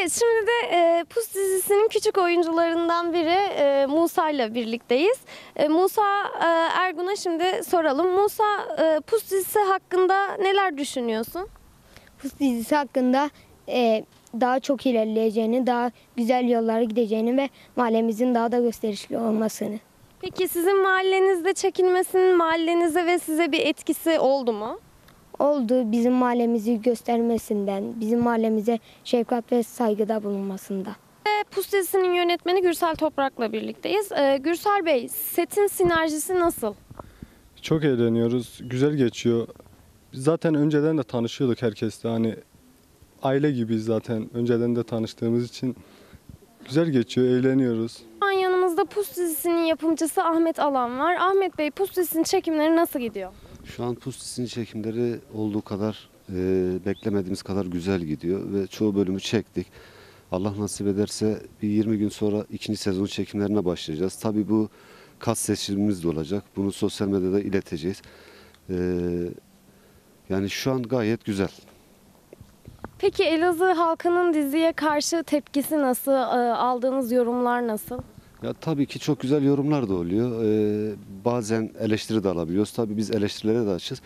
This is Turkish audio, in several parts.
Evet şimdi de e, Pus dizisinin küçük oyuncularından biri e, Musa ile birlikteyiz. E, Musa e, Ergun'a şimdi soralım. Musa e, Pus dizisi hakkında neler düşünüyorsun? Pus dizisi hakkında e, daha çok ilerleyeceğini, daha güzel yollara gideceğini ve mahallemizin daha da gösterişli olmasını. Peki sizin mahallenizde çekilmesinin mahallenize ve size bir etkisi oldu mu? Oldu bizim mahallemizi göstermesinden, bizim mahallemize şefkat ve saygıda bulunmasında. Pus dizisinin yönetmeni Gürsel Toprak'la birlikteyiz. E, Gürsel Bey setin sinerjisi nasıl? Çok eğleniyoruz. Güzel geçiyor. Biz zaten önceden de tanışıyorduk herkesle. Hani aile gibiyiz zaten. Önceden de tanıştığımız için güzel geçiyor, eğleniyoruz. An yanımızda Pus dizisinin yapımcısı Ahmet Alan var. Ahmet Bey Pus dizisinin çekimleri nasıl gidiyor? Şu an Pustis'in çekimleri olduğu kadar e, beklemediğimiz kadar güzel gidiyor ve çoğu bölümü çektik. Allah nasip ederse bir 20 gün sonra ikinci sezon çekimlerine başlayacağız. Tabii bu kas seçimimiz de olacak. Bunu sosyal medyada ileteceğiz. E, yani şu an gayet güzel. Peki Elazığ halkının diziye karşı tepkisi nasıl? e, Aldığınız yorumlar nasıl? Ya tabii ki çok güzel yorumlar da oluyor. Ee, bazen eleştiri de alabiliyoruz. Tabii biz eleştirilere de açız.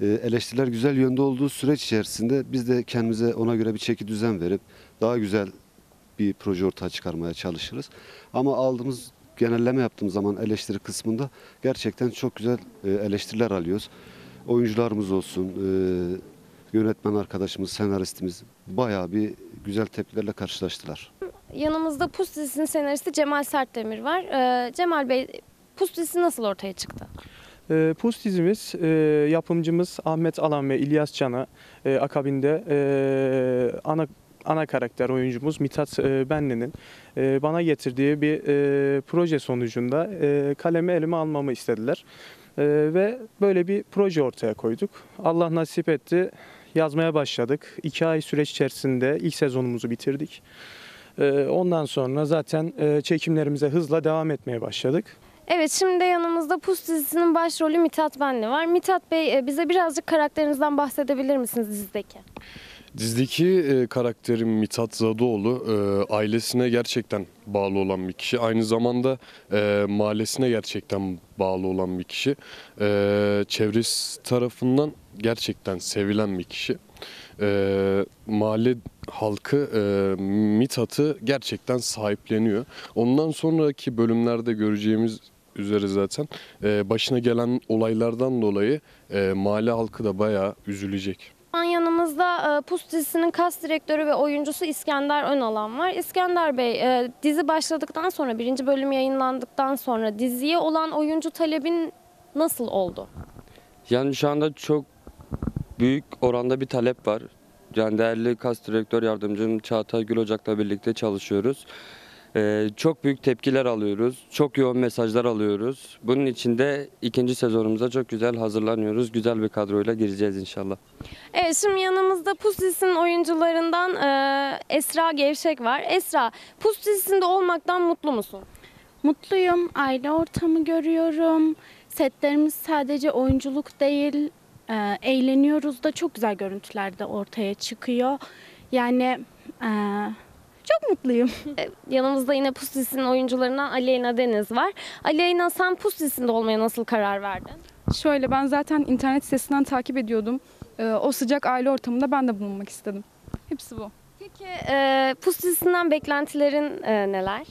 Ee, eleştiriler güzel yönde olduğu süreç içerisinde biz de kendimize ona göre bir çeki düzen verip daha güzel bir proje ortaya çıkarmaya çalışırız. Ama aldığımız genelleme yaptığımız zaman eleştiri kısmında gerçekten çok güzel e, eleştiriler alıyoruz. Oyuncularımız olsun, e, yönetmen arkadaşımız, senaristimiz bayağı bir güzel tepkilerle karşılaştılar. Yanımızda Pus dizisinin senaristi Cemal Sertdemir var. E, Cemal Bey Pus dizisi nasıl ortaya çıktı? E, Pus dizimiz e, yapımcımız Ahmet Alan ve İlyas Can'a e, akabinde e, ana ana karakter oyuncumuz Mithat e, Benli'nin bana getirdiği bir proje sonucunda kalemi elime almamı istediler. Ve böyle bir proje ortaya koyduk. Allah nasip etti. Yazmaya başladık. İki ay süreç içerisinde ilk sezonumuzu bitirdik. E, ondan sonra zaten e, çekimlerimize hızla devam etmeye başladık. Evet şimdi yanımızda Pus dizisinin başrolü Mithat Benli var. Mithat Bey e, bize birazcık karakterinizden bahsedebilir misiniz dizideki? Dizideki e, karakterim Mithat Zadoğlu e, ailesine gerçekten bağlı olan bir kişi. Aynı zamanda e, mahallesine gerçekten bağlı olan bir kişi. E, çevresi tarafından gerçekten sevilen bir kişi. E, mahalle halkı e, Mithat'ı gerçekten sahipleniyor. Ondan sonraki bölümlerde göreceğimiz üzere zaten e, başına gelen olaylardan dolayı e, mahalle halkı da bayağı üzülecek. Şu an yanımızda e, Pus dizisinin kas direktörü ve oyuncusu İskender Önalan var. İskender Bey e, dizi başladıktan sonra birinci bölüm yayınlandıktan sonra diziye olan oyuncu talebin nasıl oldu? Yani şu anda çok büyük oranda bir talep var. Yani değerli kas direktör yardımcım Çağatay Gül Ocak'la birlikte çalışıyoruz. Ee, çok büyük tepkiler alıyoruz. Çok yoğun mesajlar alıyoruz. Bunun için de ikinci sezonumuza çok güzel hazırlanıyoruz. Güzel bir kadroyla gireceğiz inşallah. Evet şimdi yanımızda Pus dizisinin oyuncularından e, Esra Gevşek var. Esra Pus dizisinde olmaktan mutlu musun? Mutluyum. Aile ortamı görüyorum. Setlerimiz sadece oyunculuk değil, e, eğleniyoruz da çok güzel görüntüler de ortaya çıkıyor. Yani e, çok mutluyum. E, yanımızda yine Pus dizisinin oyuncularından Aleyna Deniz var. Aleyna sen Pus dizisinde olmaya nasıl karar verdin? Şöyle ben zaten internet sitesinden takip ediyordum. Ee, o sıcak aile ortamında ben de bulunmak istedim. Hepsi bu. Peki e, Pus dizisinden beklentilerin e, neler?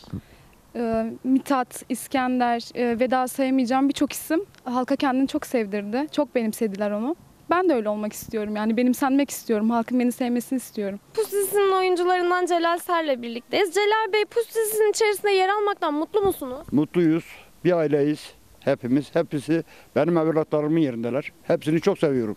Ee, Mithat, İskender, e, Veda sayamayacağım birçok isim halka kendini çok sevdirdi. Çok benimsediler onu. Ben de öyle olmak istiyorum. Yani benimsenmek istiyorum. Halkın beni sevmesini istiyorum. Pus dizisinin oyuncularından Celal Ser'le birlikteyiz. Celal Bey Pus dizisinin içerisinde yer almaktan mutlu musunuz? Mutluyuz. Bir aileyiz. Hepimiz. Hepsi benim evlatlarımın yerindeler. Hepsini çok seviyorum.